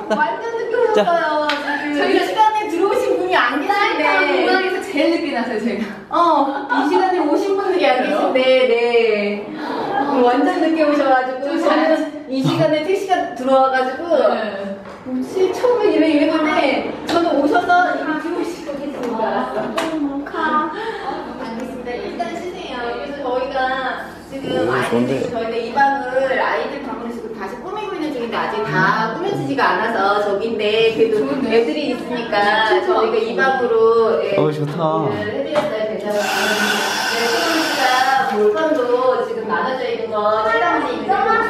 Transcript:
완전 늦게 오셨어요. 지금. 저희 시간에 들어오신 분이 안 계신데. 공항에서 제일 늦게 났어요, 제가. 어, 이 시간에 오신 분들이 안 계신데, 네. 완전 늦게 오셔가지고, 좀 저는 이 시간에 택시가 들어와가지고, 네. 뭐지? 처음에 이래 이랬는데, 저는 오셔서 이미 들어오시고 계신 줄 알았어. 알겠습니다. 일단 쉬세요. 그래서 저희가 지금 오, 좋은데. 아이들 저희가 이 방을 아이들 방으로 지금 다시 중인데 아직 다 꾸며지지가 않아서 저긴데 그래도 좋은데. 애들이 있으니까 저희가 이 방으로 예, 어, 좋다. 해드렸어요. 괜찮아요. 네, 소금 씨가 몰빵도 지금 나눠져 있는 거 있는데 가져다가